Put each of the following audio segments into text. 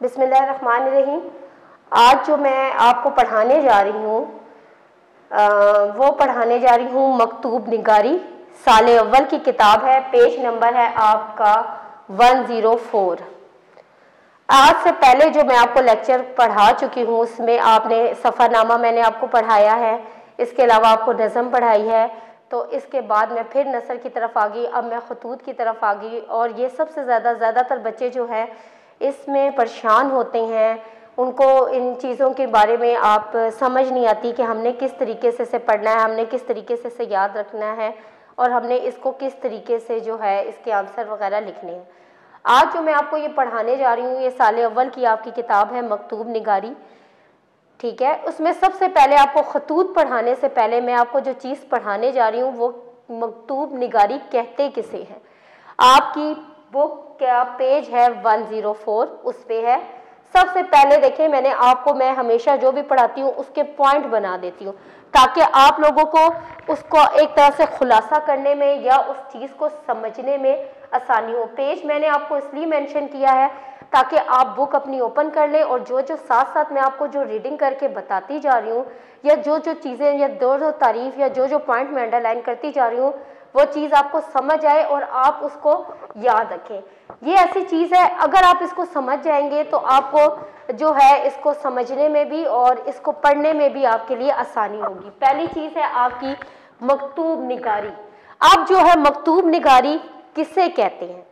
बिस्मिल्लाहिर्रहमानिर्रहीम। आज जो मैं आपको पढ़ाने जा रही हूँ वो पढ़ाने जा रही हूँ मकतूब निगारी, साल अव्वल की किताब है, पेज नंबर है आपका 104 आज से पहले जो मैं आपको लेक्चर पढ़ा चुकी हूँ, उसमें आपने सफ़रनामा मैंने आपको पढ़ाया है, इसके अलावा आपको नज़म पढ़ाई है तो इसके बाद मैं फिर नसर की तरफ़ आ गई, अब मैं खतूत की तरफ़ आ गई, और ये सबसे ज़्यादा, ज़्यादातर बच्चे जो हैं इसमें परेशान होते हैं। उनको इन चीज़ों के बारे में आप समझ नहीं आती कि हमने किस तरीके से इसे पढ़ना है, हमने किस तरीके से इसे याद रखना है और हमने इसको किस तरीके से जो है इसके आंसर वगैरह लिखने हैं। आज जो मैं आपको ये पढ़ाने जा रही हूँ, ये साल अव्वल की आपकी किताब है, मकतूब निगारी। ठीक है? उसमें सबसे पहले आपको खतूत पढ़ाने से पहले मैं आपको जो चीज़ पढ़ाने जा रही हूँ, वो मकतूब निगारी कहते किसे हैं? आपकी बुक का पेज है 104 उस पर है। सबसे पहले देखें, मैंने आपको, मैं हमेशा जो भी पढ़ाती हूँ, उसके पॉइंट बना देती हूँ, ताकि आप लोगों को उसको एक तरह से खुलासा करने में या उस चीज़ को समझने में आसानी हो। पेज मैंने आपको इसलिए मेंशन किया है, ताकि आप बुक अपनी ओपन कर लें और जो जो साथ साथ मैं आपको जो रीडिंग करके बताती जा रही हूँ, या जो जो चीज़ें, या दो दो तारीफ़, या जो जो पॉइंट मैं अंडरलाइन करती जा रही हूँ वो चीज़ आपको समझ आए और आप उसको याद रखें। ये ऐसी चीज़ है, अगर आप इसको समझ जाएँगे तो आपको जो है इसको समझने में भी और इसको पढ़ने में भी आपके लिए आसानी होगी। पहली चीज़ है आपकी मकतूब निगारी। आप जो है मकतूब निगारी किसे कहते हैं?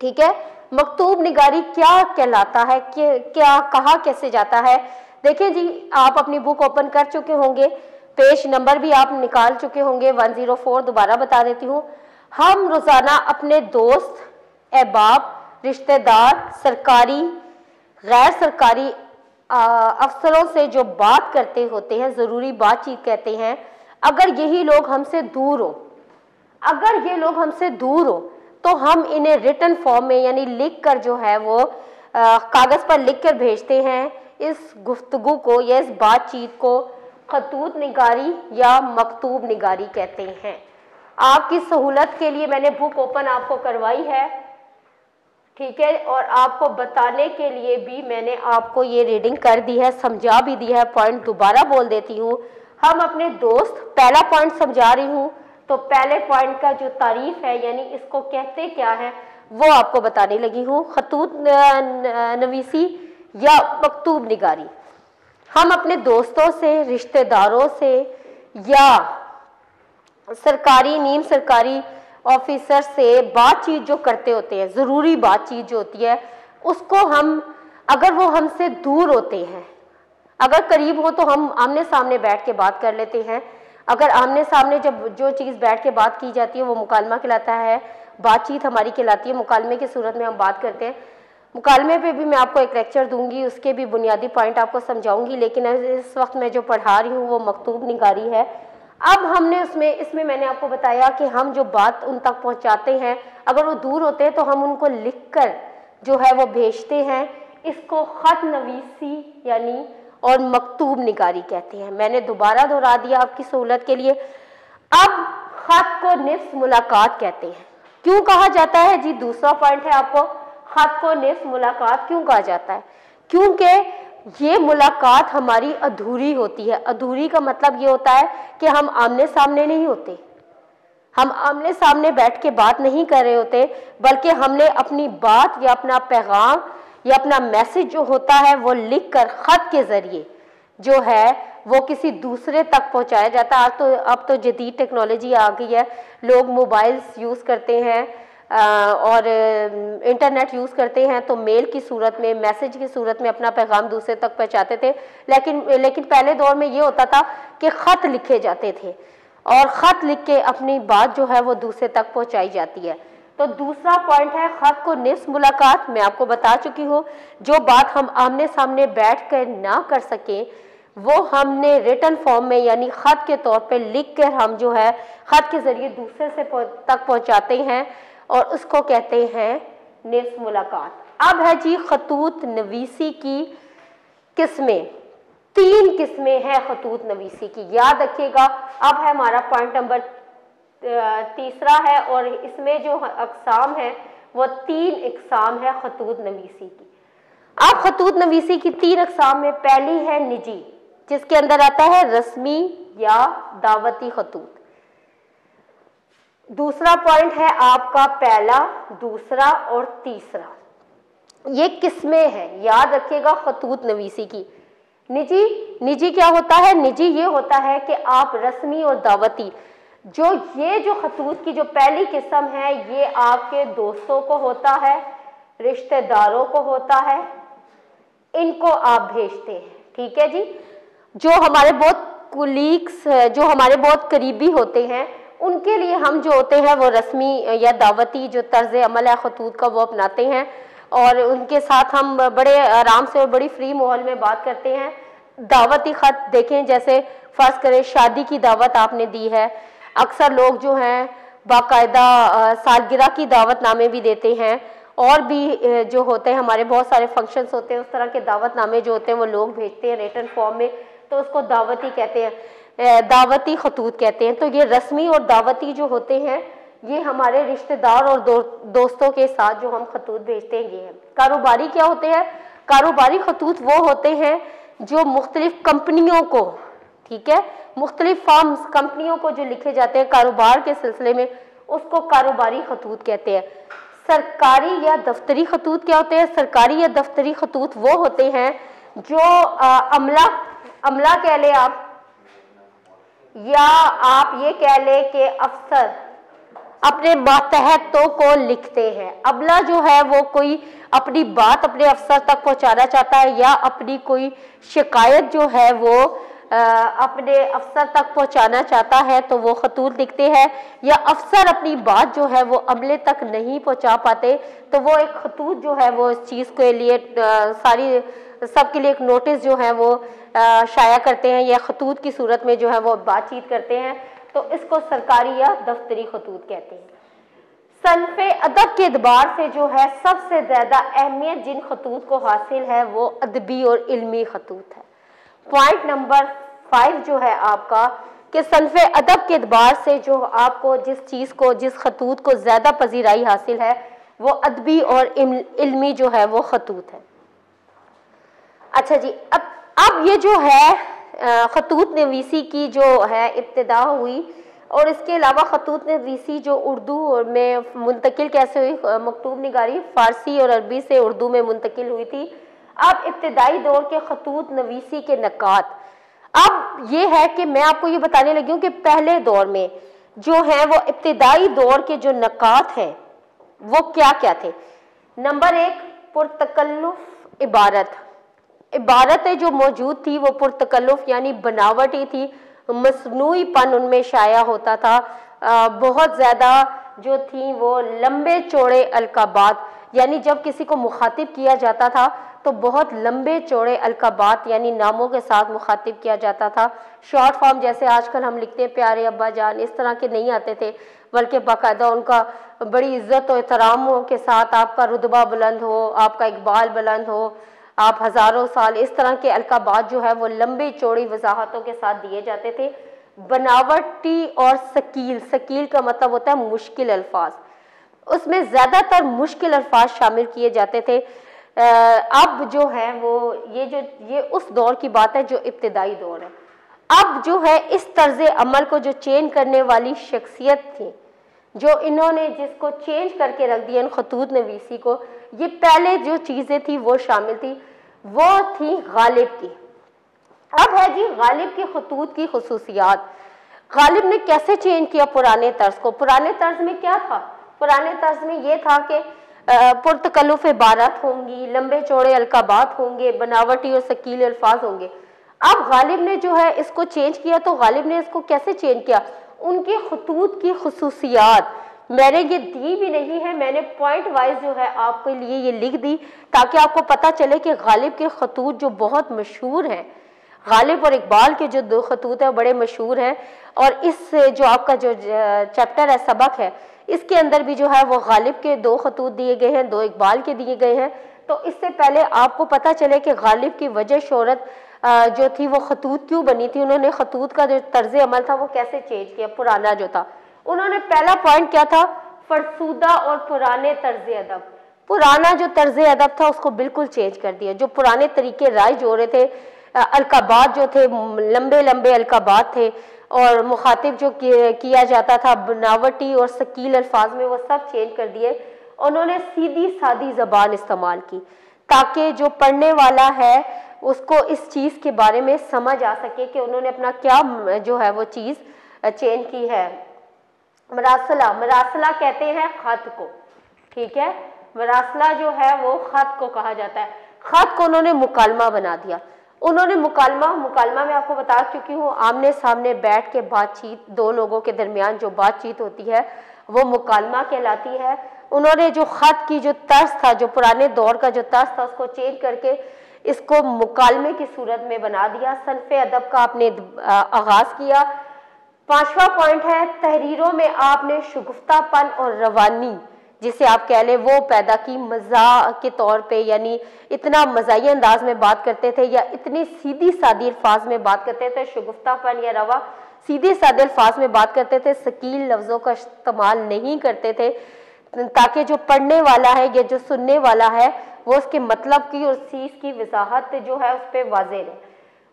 ठीक है? मकतूब निगारी क्या कहलाता है? क्या कहा कैसे जाता है? देखिए जी, आप अपनी बुक ओपन कर चुके होंगे। पेज नंबर भी आप निकाल चुके होंगे 104 दोबारा बता देती हूँ। हम रोज़ाना अपने दोस्त, अहबाब, रिश्तेदार, सरकारी, गैर सरकारी अफसरों से जो बात करते होते हैं, ज़रूरी बातचीत कहते हैं, अगर यही लोग हमसे दूर हो, अगर ये लोग हमसे दूर हो तो हम इन्हें रिटर्न फॉर्म में, यानी लिख कर जो है वो कागज़ पर लिख कर भेजते हैं, इस गुफ्तगु को, या इस बातचीत को खतूत निगारी या मकतूब निगारी कहते हैं। आपकी सहूलत के लिए मैंने बुक ओपन आपको करवाई है, ठीक है? और आपको बताने के लिए भी मैंने आपको ये रीडिंग कर दी है, समझा भी दी है पॉइंट दोबारा बोल देती हूँ। हम अपने दोस्त, पहला पॉइंट समझा रही हूँ तो पहले पॉइंट का जो तारीफ़ है, यानी इसको कहते क्या है, वो आपको बताने लगी हूँ। खतूत नवीसी या मकतूब निगारी। हम अपने दोस्तों से, रिश्तेदारों से या सरकारी, नीम सरकारी ऑफिसर से बातचीत जो करते होते हैं, ज़रूरी बातचीत जो होती है, उसको हम, अगर वो हमसे दूर होते हैं, अगर करीब हो तो हम आमने सामने बैठ के बात कर लेते हैं। अगर आमने सामने जब जो चीज़ बैठ के बात की जाती है, वो मुकालमा कहलाता है, बातचीत हमारी कहलाती है, मुकालमे की सूरत में हम बात करते हैं। मुकालमे पे भी मैं आपको एक लेक्चर दूँगी, उसके भी बुनियादी पॉइंट आपको समझाऊँगी, लेकिन इस वक्त मैं जो पढ़ा रही हूँ, वो मकतूब निगारी है। अब हमने उसमें, इसमें मैंने आपको बताया कि हम जो बात उन तक पहुँचाते हैं, अगर वो दूर होते हैं तो हम उनको लिख कर जो है वो भेजते हैं। इसको ख़त नवीसी यानी, और मकतूब निगारी कहते हैं। मैंने दोबारा दोहरा दिया आपकी सहूलत के लिए। अब ख़त को निफ्स मुलाकात कहते हैं। क्यों कहा जाता है? जी, दूसरा पॉइंट है आपको। खत को निफ मुलाकात क्यों कहा जाता है? क्योंकि ये मुलाकात हमारी अधूरी होती है। अधूरी का मतलब ये होता है कि हम आमने सामने नहीं होते। हम आमने सामने बैठ के बात नहीं कर रहे होते, बल्कि हमने अपनी बात या अपना पैगाम या अपना मैसेज जो होता है वो लिख कर ख़त के ज़रिए जो है वो किसी दूसरे तक पहुँचाया जाता है। आज तो अब तो जदीद टेक्नोलॉजी आ गई है। लोग मोबाइल्स यूज़ करते हैं। और इंटरनेट यूज़ करते हैं तो मेल की सूरत में मैसेज की सूरत में अपना पैगाम दूसरे तक पहुँचाते थे। लेकिन लेकिन पहले दौर में ये होता था कि ख़त लिखे जाते थे और ख़त लिख के अपनी बात जो है वो दूसरे तक पहुँचाई जाती है। तो दूसरा पॉइंट है ख़त को निस मुलाकात। मैं आपको बता चुकी हूँ, जो बात हम आमने सामने बैठ कर ना कर सकें, वो हमने रिटर्न फॉर्म में यानी ख़त के तौर पे लिख कर हम जो है, ख़त के ज़रिए दूसरे से तक पहुँचाते हैं। और उसको कहते हैं निस मुलाकात। अब है जी खतूत नवीसी की किस्में। तीन किस्में हैं खतूत नवीसी की, याद रखिएगा। अब है हमारा पॉइंट नंबर तीसरा है और इसमें जो अकसाम है, वो तीन इकसाम है खतूत नवीसी की। अब खतूत नवीसी की तीन अकसाम में पहली है निजी, जिसके अंदर आता है रस्मी या दावती खतूत। दूसरा पॉइंट है आपका पहला, दूसरा और तीसरा। ये किस्में हैं? याद रखिएगा खतूत नवीसी की। निजी निजी क्या होता है? निजी ये होता है कि आप रस्मी और दावती। जो ये जो खतूत की जो पहली किस्म है, ये आपके दोस्तों को होता है, रिश्तेदारों को होता है, इनको आप भेजते हैं। ठीक है जी? जो हमारे बहुत कुलीग्स जो हमारे बहुत करीबी होते हैं उनके लिए हम जो होते हैं, वो रस्मी या दावती जो तर्ज अमल है खतूत का वो अपनाते हैं। और उनके साथ हम बड़े आराम से और बड़ी फ्री माहौल में बात करते हैं। दावती ख़त देखें, जैसे फ़र्ज़ करें, शादी की दावत आपने दी है। अक्सर लोग जो हैं, बाकायदा सालगिरह की दावत नामे भी देते हैं। और भी जो होते हैं, हमारे बहुत सारे फ़ंक्शंस होते हैं, उस तरह के दावत नामे जो होते हैं, वो लोग भेजते हैं रिटर्न फॉर्म में तो उसको दावती कहते हैं। दावती खतूत कहते हैं। तो ये रस्मी और दावती जो होते हैं ये हमारे रिश्तेदार और दो, दोस्तों के साथ जो हम खतूत भेजते हैं ये हैं। कारोबारी क्या होते हैं? कारोबारी खतूत वो होते हैं जो मुख्तलिफ़ कंपनियों को ठीक है? मुख्तलिफ़ फार्म्स कंपनियों को जो लिखे जाते हैं कारोबार के सिलसिले में उसको कारोबारी खतूत कहते हैं। सरकारी या दफ्तरी खतूत क्या होते हैं? सरकारी या दफ्तरी खतूत वो होते हैं जो अमला अमला कह लें आप या आप ये कह ले कि अफसर अपने मातहतों को लिखते हैं। अमला जो है वो कोई अपनी बात अपने अफसर तक पहुंचाना चाहता है या अपनी कोई शिकायत जो है वो अपने अफसर तक पहुंचाना चाहता है तो वो खतूत लिखते हैं। या अफसर अपनी बात जो है वो अमले तक नहीं पहुँचा पाते तो वो एक खतूत जो है वो इस चीज़ के लिए सारी सबके लिए एक नोटिस जो है वो शाया करते हैं या खतूत की सूरत में जो है वो बातचीत करते हैं। तो इसको सरकारी या दफ्तरी खतूत कहते हैं। सनफ अदब के अतबार से जो है सबसे ज़्यादा अहमियत जिन खतूत को हासिल है वो अदबी और इल्मी खतूत है। पॉइंट नंबर फाइव जो है आपका कि सनफ अदब के अतबार से जो आपको जिस चीज़ को, जिस खतूत को ज़्यादा पजीराई हासिल है, वो अदबी और इल्मी जो है वो खतूत है। अच्छा जी, अब अब ये जो है खतूत नवीसी की जो है, इब्तदा हुई और इसके अलावा खतूत नवीसी जो उर्दू और में मुंतकिल कैसे हुई मकतूब निगारी, फ़ारसी और अरबी से उर्दू में मुंतकिल हुई थी। अब इब्तदाई दौर के खतूत नवीसी के नकात। अब ये है कि मैं आपको ये बताने लगी हूँ कि पहले दौर में जो है, वो इब्तदाई दौर के जो नकात हैं, वो क्या क्या थे? नंबर एक, पुरतकल्लुफ इबारत। इबारतें जो मौजूद थी वो पुरतकल्लुफ यानी बनावटी थी। मसनूपन उनमें शाया होता था। आ, बहुत ज़्यादा जो थी वो लंबे चौड़े अलकाबात यानी जब किसी को मुखातिब किया जाता था तो बहुत लंबे चौड़े अलकाबात यानी नामों के साथ मुखातिब किया जाता था। शॉर्ट फॉर्म जैसे आजकल हम लिखते हैं प्यारे अब्बा जान इस तरह के नहीं आते थे बल्कि बाकायदा उनका बड़ी इज़्ज़त और एहतराम के साथ आपका रुतबा बुलंद हो आपका इकबाल बुलंद हो आप हज़ारों साल इस तरह के अलकाबात जो है वो लंबी चौड़ी वजाहतों के साथ दिए जाते थे। बनावटी और शकील शकील का मतलब होता है मुश्किल अल्फाज। उसमें ज़्यादातर मुश्किल अल्फाज शामिल किए जाते थे। अब जो है वो ये जो, ये उस दौर की बात है जो इब्तदाई दौर है। अब जो है इस तर्ज अमल को जो चेंज करने वाली शख्सियत थी, जो इन्होंने जिसको चेंज करके रख दिया इन खतूत नवीसी को, ये पहले जो चीज़ें थी वो शामिल थी। वो थी गालिब की। अब है जी गालिब की खतूत की खसूसियात। गालिब ने कैसे चेंज किया पुराने तर्ज को? पुराने तर्ज में क्या था? पुराने तर्ज में ये था कि पुरतकल्लुफ इबारत होंगी, लंबे चौड़े अलकाबात होंगे, बनावटी और शकील अल्फाज होंगे। अब गालिब ने जो है इसको चेंज किया तो गालिब ने इसको कैसे चेंज किया? उनके खतूत की खसूसियात। मैंने ये दी भी नहीं है, मैंने पॉइंट वाइज जो है आपके लिए ये लिख दी ताकि आपको पता चले कि गालिब के खतूत जो बहुत मशहूर हैं, गालिब और इकबाल के जो दो खतूत हैं, बड़े मशहूर हैं और इस जो आपका जो चैप्टर है, सबक है, इसके अंदर भी जो है वो गालिब के दो खतूत दिए गए हैं, दो इकबाल के दिए गए हैं। तो इससे पहले आपको पता चले कि गालिब की वजह शहरत जो थी वो खतूत क्यों बनी थी, उन्होंने खतूत का जो तर्ज अमल था वो कैसे चेंज किया, पुराना जो था। उन्होंने पहला पॉइंट क्या था? फरसूदा और पुराने तर्ज अदब। पुराना जो तर्ज अदब था, उसको बिल्कुल चेंज कर दिया। जो पुराने तरीके राइज हो रहे थे अलकाबात जो थे लंबे लंबे अलकाबात थे, और मुखातिब जो किया जाता था, बनावटी और शकील अल्फाज में, वो सब चेंज कर दिए। उन्होंने सीधी सादी ज़बान इस्तेमाल की, ताकि जो पढ़ने वाला है, उसको इस चीज़ के बारे में समझ आ सके कि उन्होंने अपना क्या जो है वो चीज़ चेंज की है। मरासला मरासला कहते हैं खत को, ठीक है? मरासला जो है वो खत को कहा जाता है। खत को उन्होंने मुकालमा बना दिया। उन्होंने मुकालमा मुकालमा में आपको बता चुकी हूँ आमने सामने बैठ के बातचीत, दो लोगों के दरमियान जो बातचीत होती है, वो मुकालमा कहलाती है। उन्होंने जो ख़त की जो तर्ज था, जो पुराने दौर का जो तर्ज था, उसको चेंज करके इसको मुकालमे की सूरत में बना दिया। सनफ अदब का आपने आगाज़ किया। पांचवा पॉइंट है, तहरीरों में आपने शगुफ्तापन और रवानी, जिसे आप कह लें वो पैदा की मज़ा के तौर पे, यानी इतना मजाही अंदाज में बात करते थे या इतनी सीधी सादी अल्फाज में बात करते थे, शगुफ्तापन या रवा, सीधे सादे अल्फाज में बात करते थे शकील लफ्ज़ों का इस्तेमाल नहीं करते थे, ताकि जो पढ़ने वाला है या जो सुनने वाला है, वो उसके मतलब की और चीज़ की वजाहत जो है उस पर वाजे रहे।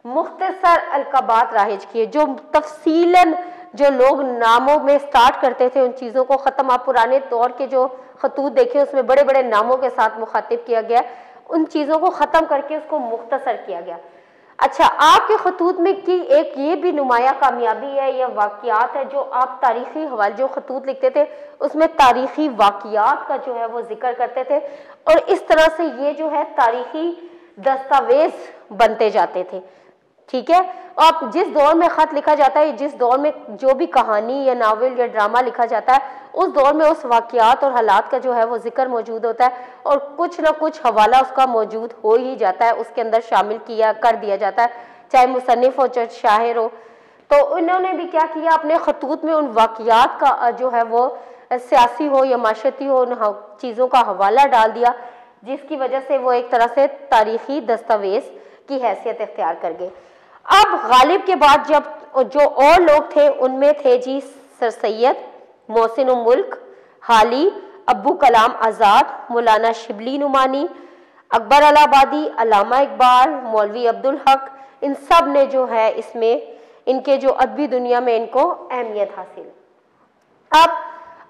मुख्तसर अलकाबात राइज किए, जो तफसीलन जो लोग नामों में स्टार्ट करते थे, उन चीज़ों को ख़त्म, आप पुराने तौर के जो खतूत देखे, उसमें बड़े बड़े नामों के साथ मुखातिब किया गया। उन चीज़ों को ख़त्म करके उसको मुख्तसर किया गया। अच्छा आपके खतूत में की एक ये भी नुमाया कामयाबी है, या वाक़ात है, जो आप तारीख़ी हवाले, जो खतूत लिखते थे, उसमें तारीख़ी वाक़ात का जो है, वो ज़िक्र करते थे। और इस तरह से ये जो है, तारीख़ी दस्तावेज़ बनते जाते थे। ठीक है? अब जिस दौर में ख़त लिखा जाता है, जिस दौर में जो भी कहानी या नावल या ड्रामा लिखा जाता है, उस दौर में उस वाक़ात और हालात का जो है वो ज़िक्र मौजूद होता है और कुछ ना कुछ हवाला उसका मौजूद हो ही जाता है, उसके अंदर शामिल किया, कर दिया जाता है, चाहे मुसनफ़ हो, चाहे शाहिर हो। तो उन्होंने भी क्या किया? अपने खतूत में उन वाक़ात का जो है वो सियासी हो या माशती हो, उन चीज़ों का हवाला डाल दिया, जिसकी वजह से वो एक तरह से तारीख़ी दस्तावेज़ की हैसियत इख्तियार कर गए। अब गालिब के बाद जब जो और लोग थे, उनमें थे जी सर सैयद मोहसिन मुल्क, हाली अबू कलाम आज़ाद, मौलाना शिबली नुमानी, अकबर अलाबादी अलामा इकबाल, मौलवी अब्दुल हक, इन सबने जो है इसमें, इनके जो अदबी दुनिया में इनको अहमियत हासिल। अब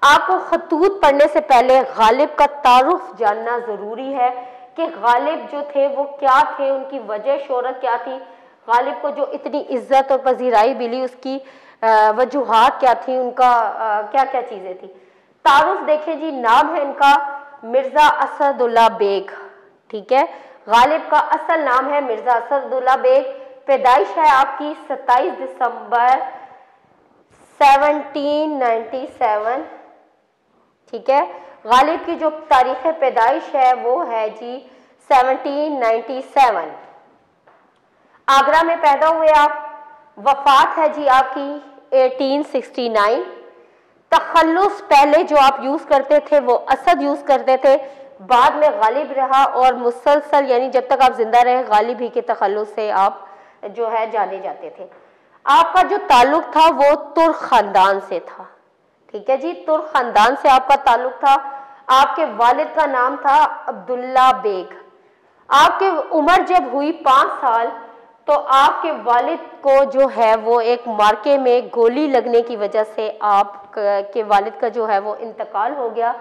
आपको खतूत पढ़ने से पहले गालिब का तारुफ जानना ज़रूरी है कि गालिब जो थे, वो क्या थे, उनकी वजह शोहरत क्या थी गालिब को जो इतनी इज़्ज़त और पजीराई मिली उसकी वजूहत क्या थी उनका आ, क्या क्या चीज़ें थी? तारुफ देखें जी नाम है इनका मिर्ज़ा असदुल्ला बेग ठीक है? गालिब का असल नाम है मिर्ज़ा असदुल्ला बेग। पैदाइश है आपकी 27 दिसंबर 1797 ठीक है? गालिब की जो तारीख पैदाइश है वो है जी 1797 आगरा में पैदा हुए आप। वफात है जी आपकी 1869 तखल्लुस पहले जो आप यूज़ करते थे, वो असद यूज़ करते थे। बाद में गालिब रहा और मुसलसल, यानी जब तक आप ज़िंदा रहे, गालिब ही के तखल्लुस से आप जो है जाने जाते थे। आपका जो ताल्लुक था, वो तुर्क ख़ानदान से था। ठीक है जी? तुर्क ख़ानदान से आपका ताल्लुक था। आपके वालिद का नाम था अब्दुल्ला बेग। आपके उम्र जब हुई पाँच साल तो आपके वालिद को जो है वो एक मार्के में गोली लगने की वजह से आप के वालिद का जो है वो इंतकाल हो गया।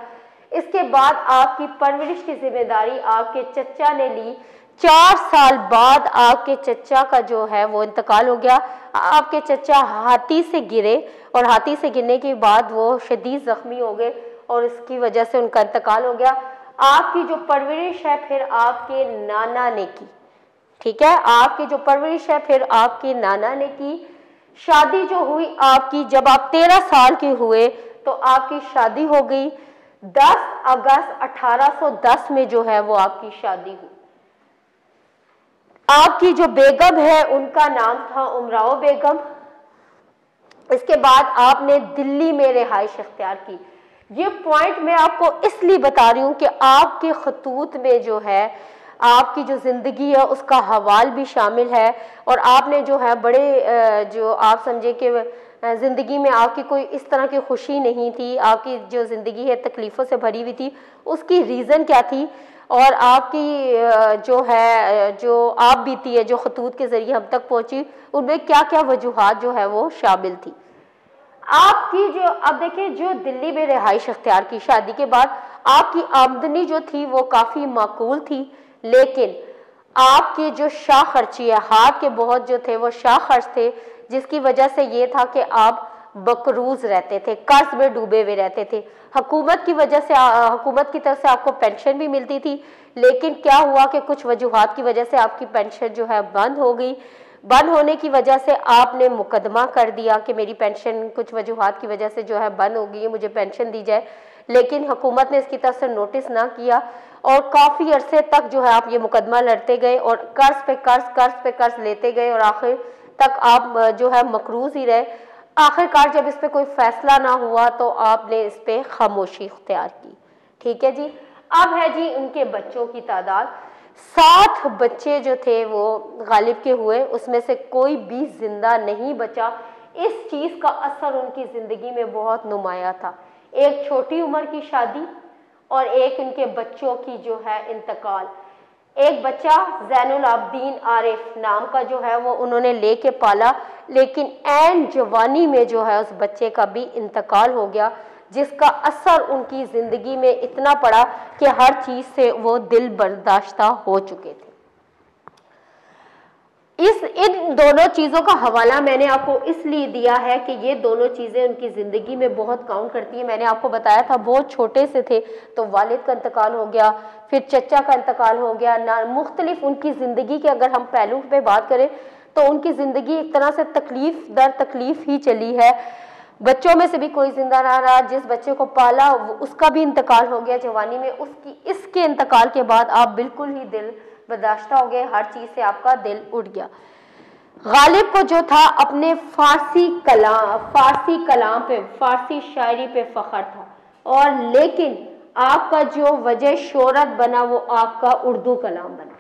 इसके बाद आपकी परवरिश की ज़िम्मेदारी आपके चचा ने ली। चार साल बाद आपके चचा का जो है वो इंतकाल हो गया। आपके चचा हाथी से गिरे और हाथी से गिरने के बाद वो शदीद ज़ख्मी हो गए और इसकी वजह से उनका इंतकाल हो गया। आपकी जो परवरिश है, फिर आपके नाना ने की। ठीक है? आपकी जो परवरिश है, फिर आपके नाना ने की। शादी जो हुई आपकी, जब आप तेरह साल के हुए तो आपकी शादी हो गई। 10 अगस्त 1810 में जो है, वो आपकी शादी हुई। आपकी जो बेगम है, उनका नाम था उमराव बेगम। इसके बाद आपने दिल्ली में रिहाइश अख्तियार की। ये पॉइंट मैं आपको इसलिए बता रही हूँ कि आपके खतूत में जो है आपकी जो ज़िंदगी है, उसका हवाल भी शामिल है। और आपने जो है, बड़े जो आप समझे कि ज़िंदगी में आपकी कोई इस तरह की खुशी नहीं थी, आपकी जो ज़िंदगी है, तकलीफ़ों से भरी हुई थी, उसकी रीज़न क्या थी? और आपकी जो है जो आप बीती है, जो खतूत के ज़रिए हम तक पहुँची, उनमें क्या क्या वजूहत जो है, वो शामिल थी? आपकी जो, अब देखिए, जो दिल्ली में रिहाइश अख्तियार की शादी के बाद, आपकी आमदनी जो थी, वो काफ़ी माकूल थी। लेकिन आपकी जो शाह खर्ची है, हाथ के बहुत जो थे, वो शाह खर्च थे, जिसकी वजह से ये था कि आप बकरूज रहते थे, कर्ज में डूबे हुए रहते थे। हुकूमत की वजह से हुकूमत की तरफ़ से आपको पेंशन भी मिलती थी, लेकिन क्या हुआ कि कुछ वजूहत की वजह से आपकी पेंशन जो है बंद हो गई। बंद होने की वजह से आपने मुकदमा कर दिया कि मेरी पेंशन कुछ वजूहत की वजह से जो है बंद हो गई है, मुझे पेंशन दी जाए। लेकिन हुकूमत ने इसकी तरफ़ से नोटिस ना किया। और काफ़ी अरसे तक जो है आप ये मुकदमा लड़ते गए और कर्ज पे कर्ज कर्ज पे कर्ज लेते गए और आखिर तक आप जो है मकरूज ही रहे। आखिरकार जब इस पर कोई फैसला ना हुआ तो आपने इस पर खामोशी इख्तियार की। ठीक है जी? अब है जी उनके बच्चों की तादाद। सात बच्चे जो थे वो गालिब के हुए, उसमें से कोई भी ज़िंदा नहीं बचा। इस चीज़ का असर उनकी ज़िंदगी में बहुत नुमाया था। एक छोटी उम्र की शादी और एक इनके बच्चों की जो है इंतकाल। एक बच्चा जैनुल आबदीन आरिफ नाम का जो है वो उन्होंने लेके पाला, लेकिन एन जवानी में जो है उस बच्चे का भी इंतकाल हो गया, जिसका असर उनकी ज़िंदगी में इतना पड़ा कि हर चीज़ से वो दिल बर्दाश्त हो चुके थे। इस, इन दोनों चीज़ों का हवाला मैंने आपको इसलिए दिया है कि ये दोनों चीज़ें उनकी ज़िंदगी में बहुत काउंट करती हैं। मैंने आपको बताया था, बहुत छोटे से थे तो वालिद का इंतकाल हो गया, फिर चचा का इंतकाल हो गया, ना, मुख्तलिफ़ उनकी ज़िंदगी के अगर हम पहलू पे बात करें तो उनकी ज़िंदगी एक तरह से तकलीफ़ दर तकलीफ़ ही चली है। बच्चों में से भी कोई ज़िंदा ना रहा, जिस बच्चे को पाला उसका भी इंतकाल हो गया जवानी में। उसकी, इसके इंतकाल के बाद आप बिल्कुल ही दिल बर्दाश्ता हो गए, हर चीज़ से आपका दिल उठ गया। गालिब को जो था अपने फारसी कलाम फारसी कलाम पे, फारसी शायरी पे फख्र था। और लेकिन आपका जो वजह शोहरत बना, वो आपका उर्दू कलाम बना।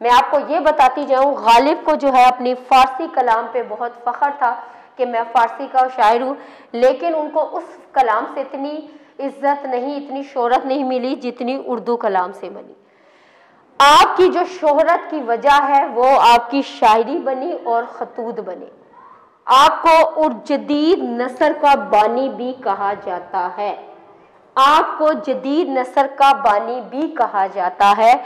मैं आपको ये बताती जाऊँ, गालिब को जो है अपनी फारसी कलाम पे बहुत फ़ख्र था कि मैं फ़ारसी का शायर हूँ, लेकिन उनको उस कलाम से इतनी इज़्ज़त नहीं, इतनी शोहरत नहीं मिली जितनी उर्दू कलाम से मिली आपकी जो शोहरत की वजह है, वो आपकी शायरी बनी और खतूत बने। आपको और जदीद नसर का बानी भी कहा जाता है। आपको जदीद नसर का बानी भी कहा जाता है।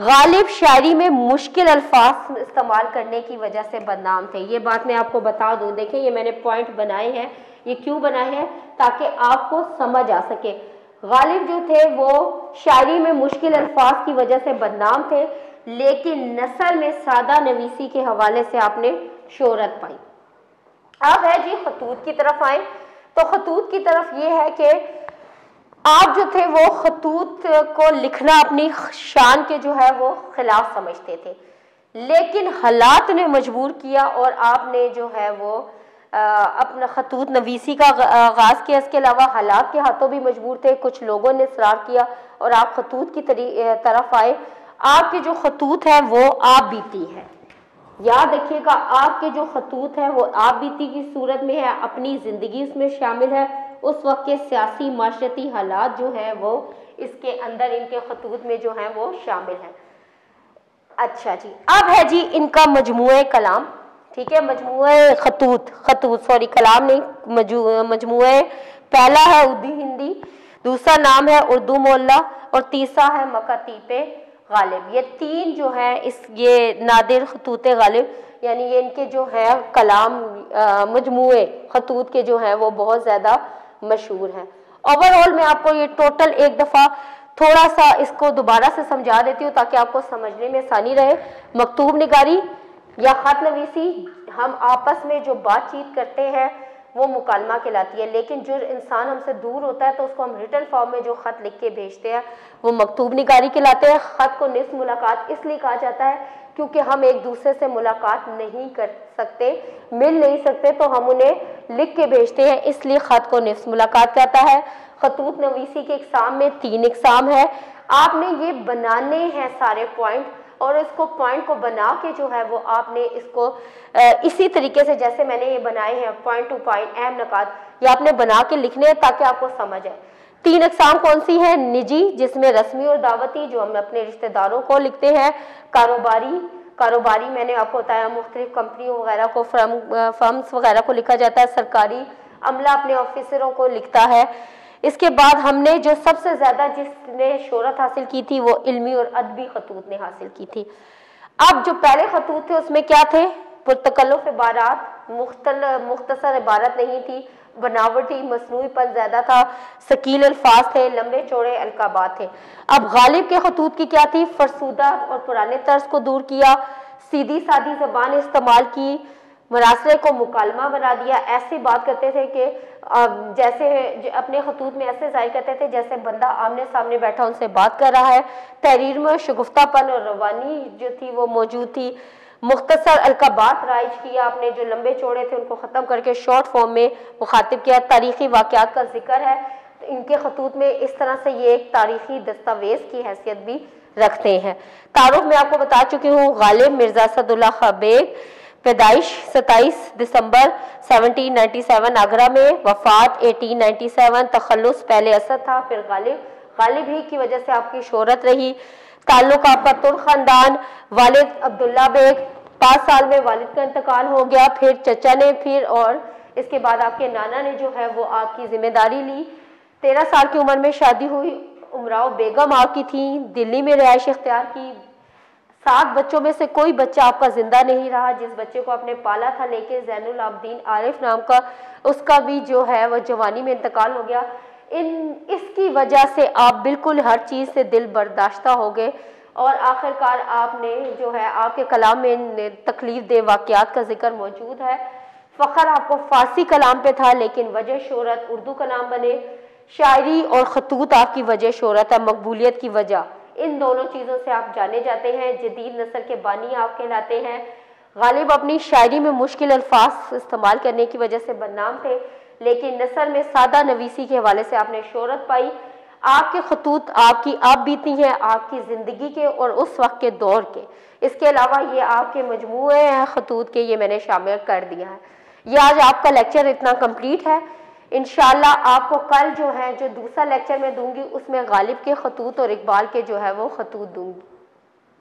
गालिब शायरी में मुश्किल अल्फाज इस्तेमाल करने की वजह से बदनाम थे। ये बात मैं आपको बता दूँ। देखें ये मैंने पॉइंट बनाए हैं। ये क्यों बनाए हैं? ताकि आपको समझ आ सके। गालिब जो थे, वो शायरी में मुश्किल अल्फाज की वजह से बदनाम थे, लेकिन नसल में सादा नवीसी के हवाले से आपने शोहरत पाई। अब है जी, खतूत की तरफ़ आए। तो खतूत की तरफ़ ये है कि आप जो थे, वो खतूत को लिखना अपनी शान के जो है, वो खिलाफ समझते थे। लेकिन हालात ने मजबूर किया और आपने जो है, वो अपना खतूत नवीसी का आगाज़ किया। इसके अलावा हालात के हाथों भी मजबूर थे। कुछ लोगों ने इसरार किया और आप खतूत की तरफ़ आए। आपके जो खतूत है, वो आप बीती है। याद रखिएगा, आपके जो खतूत है, वो आप बीती की सूरत में है, अपनी ज़िंदगी उसमें शामिल है। उस वक्त के सियासी माशरती हालात जो है, वो इसके अंदर, इनके खतूत में जो है, वो शामिल है। अच्छा जी, अब है जी इनका मजमू कलाम ठीक है मजमू खतूत खतूत सॉरी कलाम नहीं मजमू पहला है उर्दू हिंदी, दूसरा नाम है उर्दू मोल्ला और तीसरा है मकातीप गालिब। ये तीन जो है इस, ये नादिर खतूत गालिब, यानी ये इनके जो है कलाम मजमू खतूत के जो हैं वो बहुत ज़्यादा मशहूर हैं। ओवरऑल मैं आपको ये टोटल एक दफ़ा थोड़ा सा इसको दोबारा से समझा देती हूँ ताकि आपको समझने में आसानी रहे। मकतूब निगारी या ख़त नवीसी हम आपस में जो बातचीत करते हैं, वो मुकालमा कहलाती है। लेकिन जो इंसान हमसे दूर होता है तो उसको हम रिटर्न फॉर्म में जो ख़त लिख के भेजते हैं, वो मकतूब निगारी कहलाते हैं। ख़त को निस मुलाकात इसलिए कहा जाता है, क्योंकि हम एक दूसरे से मुलाकात नहीं कर सकते, मिल नहीं सकते तो हम उन्हें लिख के भेजते हैं। इसलिए ख़त को निफ्स मुलाकात कहता है। खतूत नवीसी के इकसाम में तीन इकसाम है। आपने ये बनाने हैं सारे पॉइंट और इसको पॉइंट को बना के जो है वो आपने इसको इसी तरीके से जैसे मैंने ये बनाए हैं पॉइंट टू पॉइंट अहम नकात ये आपने बना के लिखने हैं ताकि आपको समझ आए। तीन अकसाम कौन सी है? निजी, जिसमें रस्मी और दावती, जो हम अपने रिश्तेदारों को लिखते हैं। कारोबारी कारोबारी मैंने आपको बताया, मुख्तलिफ़ कंपनियों वगैरह को फर्म फर्म्स वगैरह को लिखा जाता है। सरकारी अमला अपने ऑफिसरों को लिखता है। इसके बाद हमने जो सबसे ज़्यादा जिसने शोहरत हासिल की थी, वो इल्मी और अदबी खतूत ने हासिल की थी। अब जो पहले खतूत थे, उसमें क्या थे? पुरतकल्लुफ इबारत, मुख्तल, मुख्तसर इबारत नहीं थी, बनावटी मसनू मसनूपन ज़्यादा था शकील अल्फाज थे, लंबे चौड़े अलकाबात थे। अब गालिब के खतूत की क्या थी? फरसूदा और पुराने तर्ज को दूर किया, सीधी सादी जबान इस्तेमाल की मरासले को मुकालमा बना दिया। ऐसी बात करते थे कि जैसे अपने खतूत में ऐसे ज़ाहिर करते थे जैसे बंदा आमने सामने बैठा उनसे बात कर रहा है। तहरीर में शगुफ्तापन और रवानी जो थी वो मौजूद थी। मुख्तसर अलकाबात राइज किया आपने, जो लंबे चौड़े थे उनको ख़त्म करके शॉर्ट फॉर्म में मुखातिब किया। तारीखी वाक़ात का ज़िक्र है। तो इनके खतूत में इस तरह से ये एक तारीखी दस्तावेज़ की हैसियत भी रखते हैं। तारुफ में आपको बता चुकी हूँ, गालिब मिर्ज़ा सदुल्ला खबेग पैदाइश 27 दिसंबर 1797 आगरा में वफात 1897 तखलुस पहले असद था, फिर गालिब। गालिब ही की वजह से आपकी शोहरत रही। ताल्लुक आपका तुर खानदान, वालिद अब्दुल्ला बेग, पाँच साल में वालिद का इंतकाल हो गया, फिर चचा ने फिर, और इसके बाद आपके नाना ने जो है वो आपकी ज़िम्मेदारी ली। तेरह साल की उम्र में शादी हुई, उमराव बेगम आपकी थी, दिल्ली में रिहाइश इख्तियार की सात बच्चों में से कोई बच्चा आपका ज़िंदा नहीं रहा। जिस बच्चे को आपने पाला था लेके जैनुल आबदीन आरिफ नाम का, उसका भी जो है वह जवानी में इंतकाल हो गया। इन, इसकी वजह से आप बिल्कुल हर चीज़ से दिल बर्दाश्ता हो गए। और आखिरकार आपने जो है, आपके कलाम में तकलीफ़ दे वाक़ात का ज़िक्र मौजूद है। फ़ख्र आपको फ़ारसी कलाम पे था, लेकिन वजह शहरत उर्दू कलाम बने। शायरी और खतूत आपकी वजह शहरत है, मकबूलियत की वजह। इन दोनों चीज़ों से आप जाने जाते हैं। जदीद नस्ल के बानी आप कहलाते हैं। गालिब अपनी शायरी में मुश्किल अल्फाज इस्तेमाल करने की वजह से बदनाम थे, लेकिन नसर में सादा नवीसी के हवाले से आपने शोहरत पाई। आपके खतूत आपकी आप बीती हैं आपकी ज़िंदगी के और उस वक्त के दौर के। इसके अलावा ये आपके मजमू हैं, खतूत के, ये मैंने शामिल कर दिया है। ये आज आपका लेक्चर इतना कंप्लीट है। इन आपको कल जो है, जो दूसरा लेक्चर मैं दूँगी, उसमें गालिब के खतूत और इकबाल के जो है, वो खतूत दूँगी।